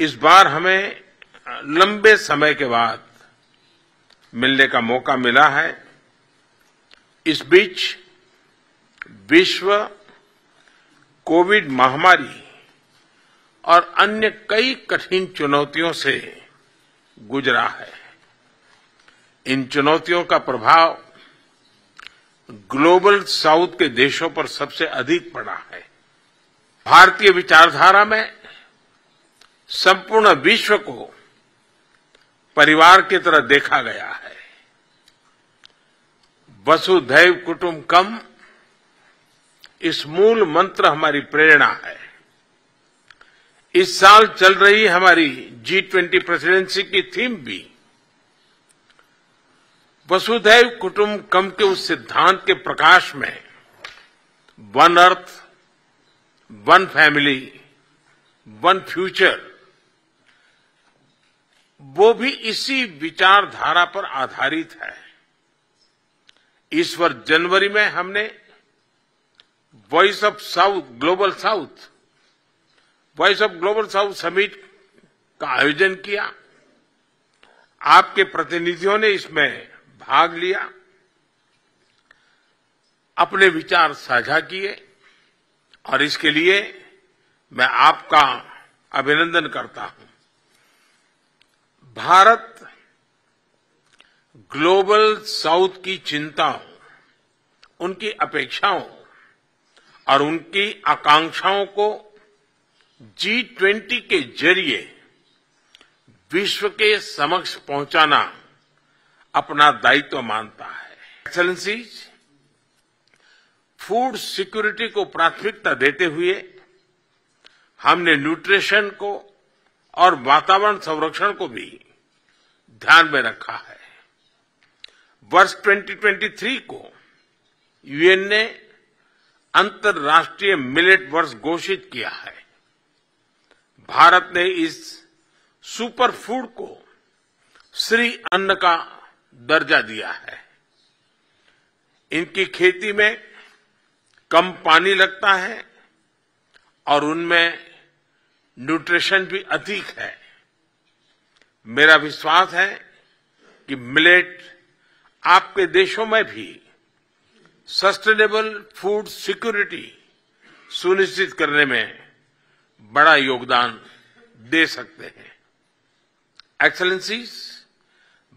इस बार हमें लंबे समय के बाद मिलने का मौका मिला है। इस बीच विश्व कोविड महामारी और अन्य कई कठिन चुनौतियों से गुजरा है। इन चुनौतियों का प्रभाव ग्लोबल साउथ के देशों पर सबसे अधिक पड़ा है। भारतीय विचारधारा में संपूर्ण विश्व को परिवार की तरह देखा गया है। वसुधैव कुटुंबकम इस मूल मंत्र हमारी प्रेरणा है। इस साल चल रही हमारी जी ट्वेंटी प्रेसिडेंसी की थीम भी वसुधैव कुटुंबकम के उस सिद्धांत के प्रकाश में one earth one family one future वो भी इसी विचारधारा पर आधारित है। इस वर्ष जनवरी में हमने voice of south global south voice of global south summit का आयोजन किया। आपके प्रतिनिधियों ने इसमें भाग लिया। अपने विचार साझा किए और इसके लिए मैं आपका अभिनंदन करता हूँ। भारत ग्लोबल साउथ की चिंताओं उनकी अपेक्षाओं और उनकी आकांक्षाओं को जी ट्वेंटी के ज़रिए विश्व के समक्ष पहुंचाना अपना दायित्व मानता है। एक्सलेंसीज फ़ूड सिक्योरिटी को प्राथमिकता देते हुए हमने न्यूट्रिशन को और वातावरण संरक्षण को भी ध्यान में रखा है। वर्ष 2023 को यूएन ने अंतर्राष्ट्रीय मिलेट वर्ष घोषित किया है। भारत ने इस सुपर फ़ूड को श्री अन्न का दर्जा दिया है। इनकी खेती में कम पानी लगता है और उनमें न्यूट्रिशन भी अधिक है। मेरा विश्वास है कि मिलेट आपके देशों में भी सस्टेनेबल फ़ूड सिक्योरिटी सुनिश्चित करने में बड़ा योगदान दे सकते हैं। एक्सलेंसीज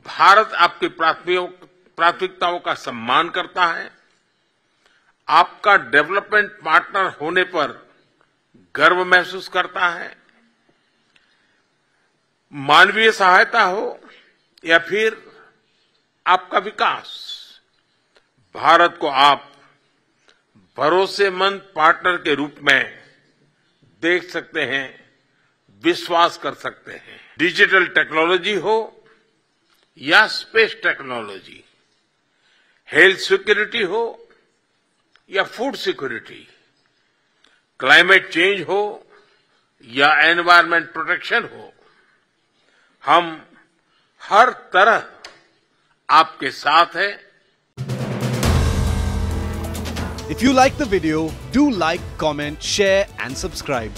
भारत आपकी प्राथमिकताओं का सम्मान करता है। आपका डेवलपमेंट पार्टनर होने पर गर्व महसूस करता है, मानवीय सहायता हो या फिर आपका विकास, भारत को आप भरोसेमंद पार्टनर के रूप में देख सकते हैं, विश्वास कर सकते हैं। डिजिटल टेक्नोलॉजी हो या स्पेस टेक्नोलॉजी, हेल्थ सिक्योरिटी हो या फ़ूड सिक्योरिटी क्लाइमेट चेंज हो या एनवायरमेंट प्रोटेक्शन हो, हम हर तरह आपके साथ हैं। If you like the video do like comment share and subscribe